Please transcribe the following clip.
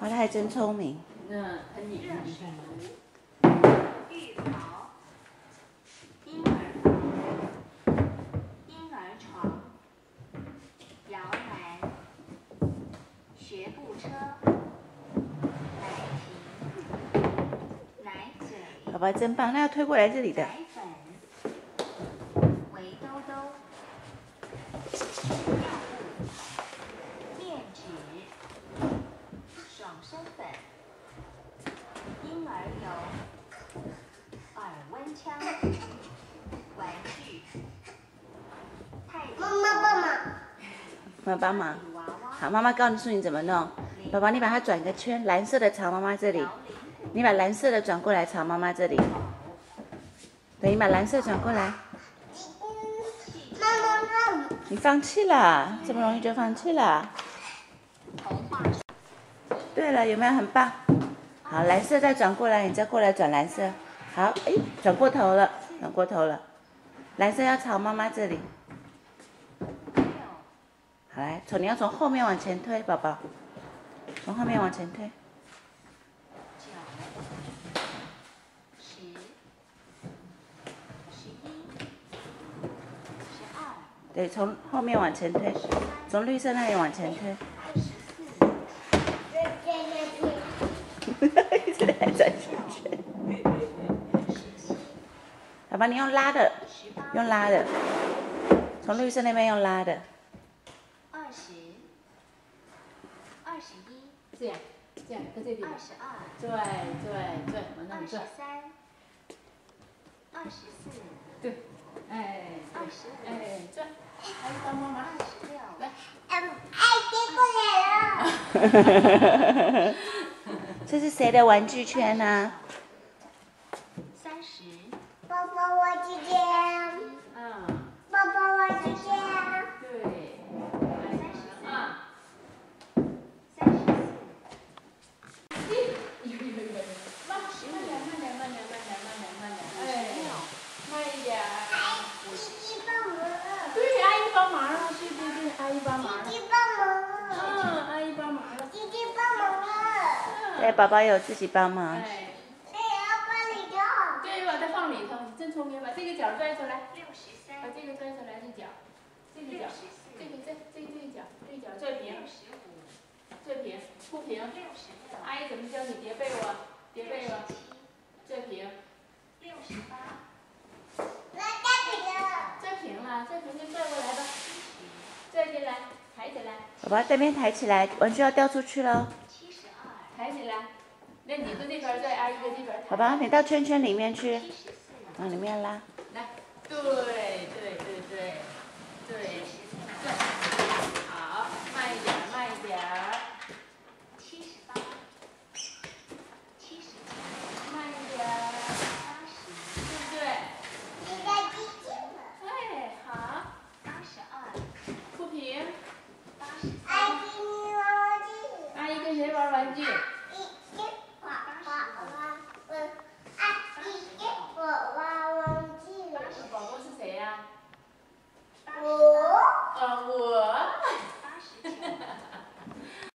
哇，他还真聪明。嗯，很厉害。浴袍、婴儿、婴儿床、摇篮、学步车、奶瓶、奶嘴、宝宝真棒，那要推过来这里的。身粉、婴儿油、耳温枪、玩具、泰迪妈妈帮忙，妈妈帮忙。好，妈妈告诉你怎么弄。宝宝，你把它转个圈，蓝色的朝妈妈这里。你把蓝色的转过来朝妈妈这里。对，你把蓝色转过来。妈妈妈，你放弃了，这么容易就放弃了？对了，有没有很棒？好，蓝色再转过来，你再过来转蓝色。好，哎，转过头了，转过头了。蓝色要朝妈妈这里。好，来，从你要从后面往前推，宝宝，从后面往前推。九、十、十一、十二、对，从后面往前推，从绿色那里往前推。二十四、这这这一直在转圈圈。宝宝，你用拉的，用拉的，从绿色那边用拉的。二十、二十一、这样，这样，在这里。二十二、对对对，往那二十里转。三、二十四、对，哎，二十五、哎，转，还有帮妈妈。二十六、来，嗯，哎，接过来了。这是谁的玩具圈呢、爸爸，我姐姐。嗯，爸爸，我姐姐。对。三十三、啊，三十四、有有有有，慢慢点，慢点，慢点，慢点，慢点，慢点，哎，慢一点。弟弟帮忙。对，阿姨帮忙了，对对对，阿姨帮忙了。弟弟帮忙。嗯，阿姨帮忙了。弟弟帮忙了。对，宝宝有自己帮忙。哎，那也要帮你就好。对，把它放里头，你真聪明，把这个角拽出来，六十三、把这个拽出来，这角，这个角，这个这这这个角，这个角拽平六，十五、拽平，铺平。六十六、阿姨怎么教你叠被窝？叠被窝，七、拽平，六十八、来大饼了。拽平了，拽平就拽过来吧，拽进来，抬起来，宝宝这边抬起来，玩具要掉出去了。七十二、抬起来。那你搁这边拽，阿姨搁这边抬。宝宝，你到圈圈里面去，七十四、往里面拉。来，对对对对对对，好，慢一点，慢一点。七十八，七十，慢一点，对不对？你在积。对，好。八十二。平。八十。阿姨跟谁玩玩具？谁呀、啊？我。呃，我。